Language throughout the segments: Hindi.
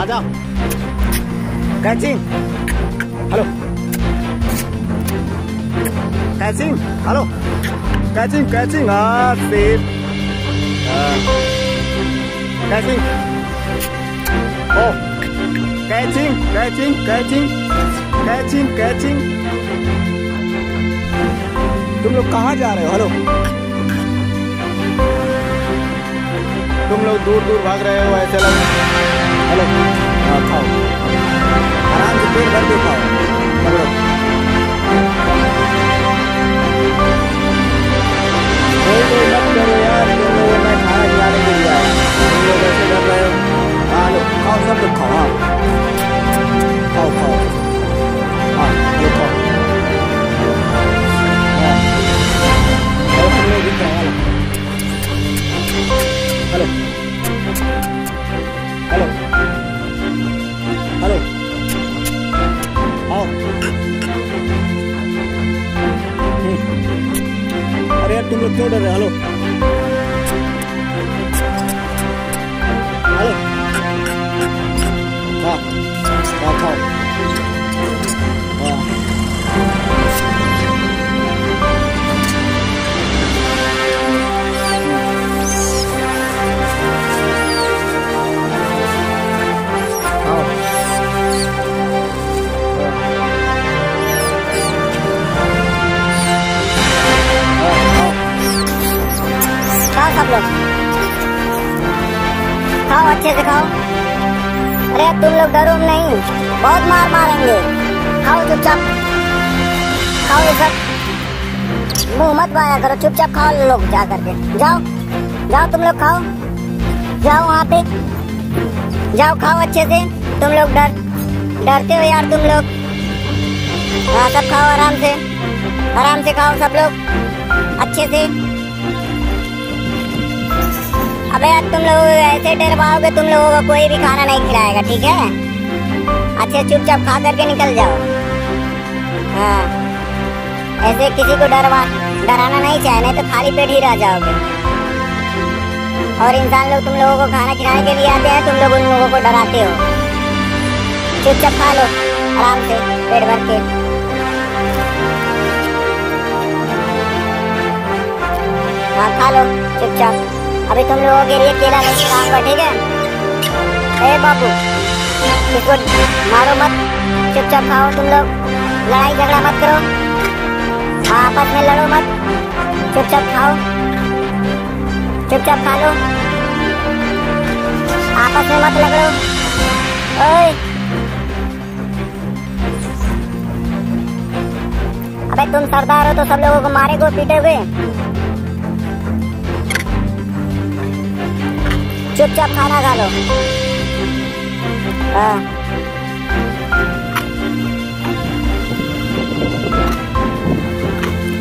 आ जाओ catching hello catching hello catching catching safe catching ओ catching catching catching catching catching तुम लोग कहाँ जा रहे हो? हेलो तुम लोग दूर दूर भाग रहे हो, ऐसे लग हेलो हम्म। अरे यार तुम लोग क्यों डर रहे खाओ अच्छे से खाओ अरे, तुम लोग डरो नहीं। बहुत मार मारेंगे। खाओ चुपचाप। खाओ ये सब। मुँह मत बनाया करो, चुपचाप खाओ लोग जा करके जाओ। जाओ तुम लोग खाओ। जाओ वहाँ पे। जाओ, खाओ अच्छे से। तुम लोग डर डरते हो यार तुम लोग। हाँ सब खाओ आराम से। आराम से खाओ सब लोग। अच्छे से। अबे यार, तुम लोग ऐसे डरवाओगे तुम लोगों को कोई भी खाना नहीं खिलाएगा, ठीक है? अच्छे, चुपचाप खा करके निकल जाओ। हाँ। ऐसे किसी को डरवा, डराना नहीं चाहिए, नहीं तो खाली पेट ही रह जाओगे। और इंसान लोग तुम लोगों को खाना खिलाने के लिए आते हैं, तुम लोग उन लोगों को डराते हो। चुपचाप खा लो, आराम से, पेट भर के। हाँ खा लो, चुपचाप। अभी तुम लोगों के लिए केला नहीं खाऊँगा ठीक है? ए बाबू इसको मारो मत, चुपचाप खाओ तुम लोग। लड़ाई झगड़ा मत करो। आपस में लड़ो मत, चुपचाप खाओ। चुपचाप खा लो। आपस में मत लड़ो। ओए। अबे, तुम सरदार हो तो सब लोगों को मारे गो पीटे पीटेगे चुपचाप खाना खा लो हाँ।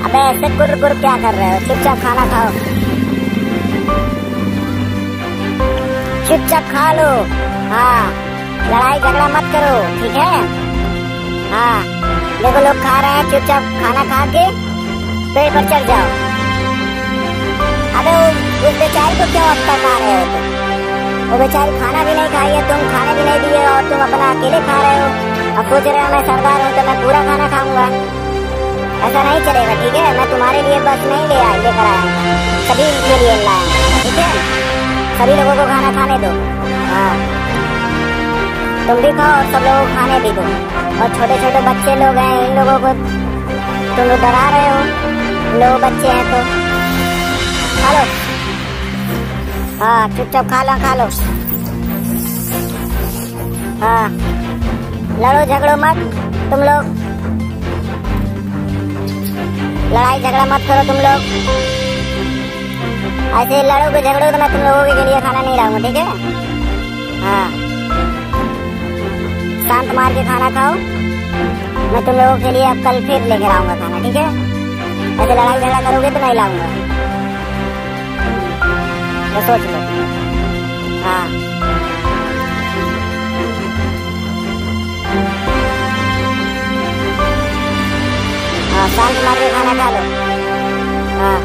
अबे ऐसे गुर गुर क्या कर रहे हो? चुपचाप खाना खाओ। चुपचाप खा लो। हाँ। लड़ाई झगड़ा मत करो, ठीक है? हाँ। देखो, लोग खा रहे हैं, चुपचाप खाना खा के पेड़ पर चढ़ जाओ। अबे, उस बेचारी को क्यों आ रहे हो? तुम वो बेचारी खाना भी नहीं खाई है, तुम खाने भी नहीं दिए और तुम अपना अकेले खा रहे हो। अब सोच रहे हो मैं सरदार हूँ तो मैं पूरा खाना खाऊँगा। ऐसा नहीं चलेगा, ठीक है? मैं तुम्हारे लिए बस नहीं ले आया लेकर आया सभी के लिए लाया ठीक है? सभी लोगों को खाना खाने दो। हाँ। तुम भी खाओ और सब लोगों को खाने भी दो। और छोटे छोटे बच्चे लोग हैं, इन लोगों को तुम लोग डरा रहे हो? लोग बच्चे हैं तो। खा लो हाँ चुपचाप खा लो खा लो हाँ लड़ो झगड़ो मत तुम लोग लड़ाई झगड़ा मत करो तुम लोग ऐसे लड़ोगे झगड़ोगे तो मैं तुम लोगों के लिए खाना नहीं लाऊँगा ठीक है हाँ शांत मार के खाना खाओ मैं तुम लोगों के लिए अब कल फिर लेकर आऊँगा खाना ठीक है ऐसे लड़ाई झगड़ा करोगे तो नहीं लाऊँगा लो हाँ। हाँ। खाना खा लो हाँ।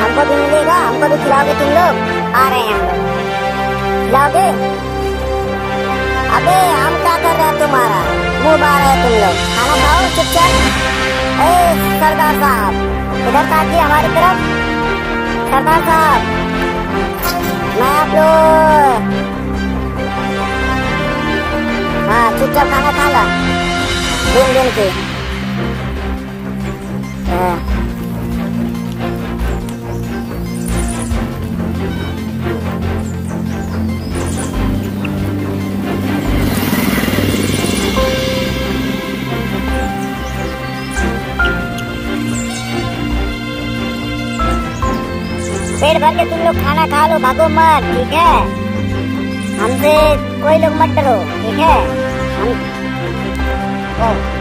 हमको भी मिलेगा हमको भी खिलाओगे तुम लोग आ रहे हैं हम लोग खिलाओगे खूब आ रहे तुम लोग खाना खाओ चुपचाप ए सरदार साहब इधर ताकिए हमारी तरफ़ सरदार साहब मैं आप लोग हाँ चुपचाप खाना खा ला दिन दिन पेट भर के तुम लोग खाना खा लो, भागो मत, ठीक है? हमसे कोई लोग मत डरो, ठीक है? हम खाओ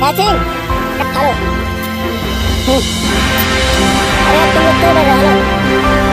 हाँ हेलो अरे तुम लोग क्यों कर रहे हो